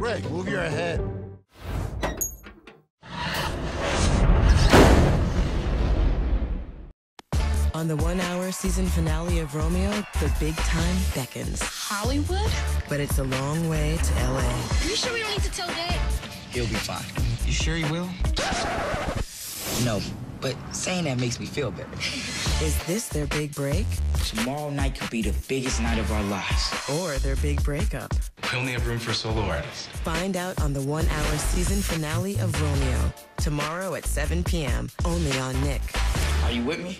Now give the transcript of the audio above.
Greg, move your head. On the one hour season finale of Romeo, the big time beckons. Hollywood? But it's a long way to LA. Are You sure we don't need to tell Dad? He'll be fine. You sure he will? No, but saying that makes me feel better. Is this their big break? Tomorrow night could be the biggest night of our lives. Or their big breakup? We only have room for solo artists. Find out on the one hour season finale of Romeo. Tomorrow at 7 p.m. Only on Nick. Are you with me?